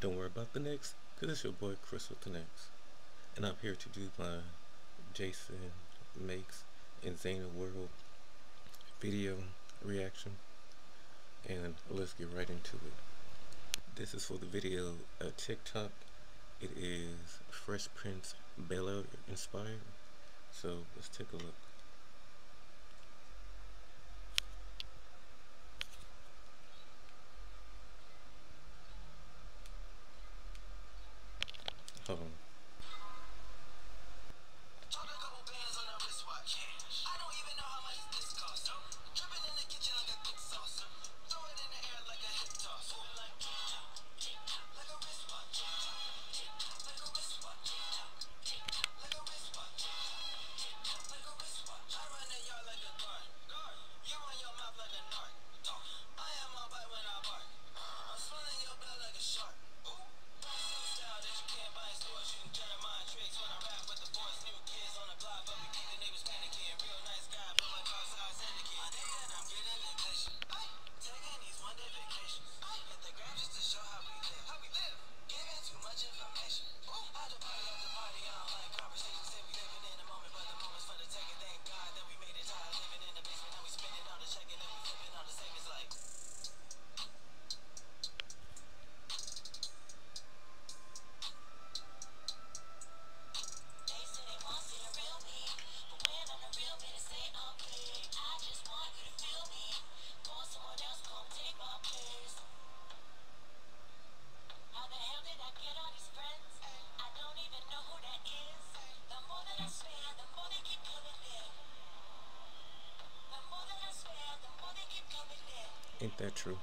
Don't worry about the next, because it's your boy Xhris with the next. And I'm here to do my Jason Maek's Zaena World video reaction. And let's get right into it. This is for the video uh, TikTok. It is Fresh Prince Bel-Air inspired. So let's take a look. Ain't that true?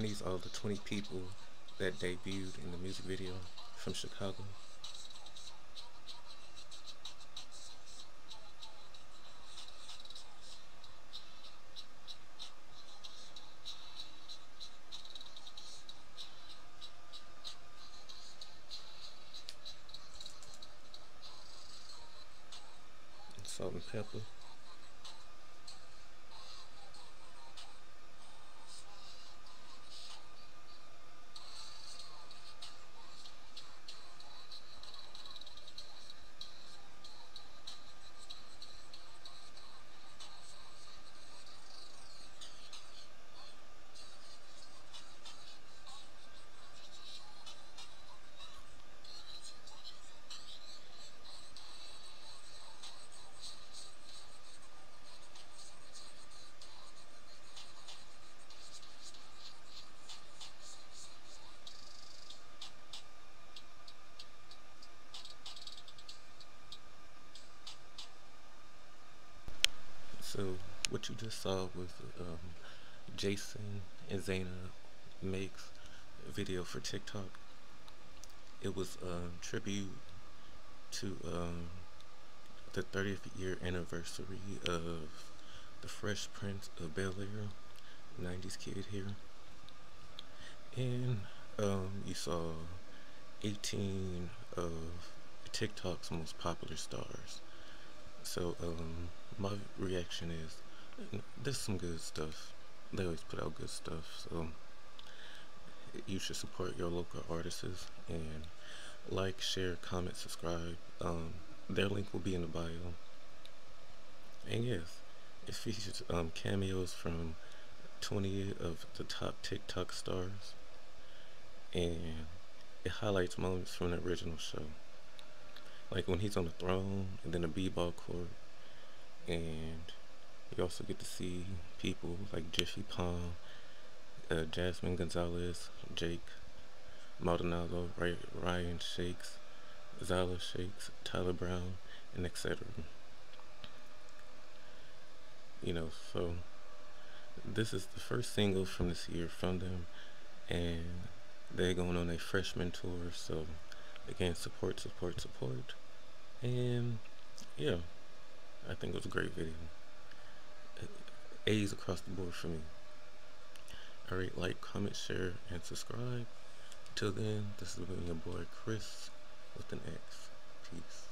These are the 20 people that debuted in the music video from Chicago. Salt and pepper. So what you just saw was um, Jason and Zaena makes video for TikTok. It was a tribute to um, the 30th year anniversary of the Fresh Prince of Bel Air, 90s kid here. And um, you saw 18 of TikTok's most popular stars. So um, my reaction is there's some good stuff. They always put out good stuff. So you should support your local artists and like, share, comment, subscribe. Um, their link will be in the bio. And yes, it features um, cameos from 20 of the top TikTok stars. And it highlights moments from the original show. Like when he's on the throne and then the b-ball court. And you also get to see people like Jiffpom, uh, Jasmine Gonzalez, Jake Maldonado, Ryan Shakes, Zala Shakes, Tyler Brown, and etc. You know, so this is the first single from this year from them, and they're going on a freshman tour, so again, support, support, support, and yeah, I think it was a great video. A's across the board for me. Alright, like, comment, share, and subscribe. Until then, this has been your boy Xhris with an X.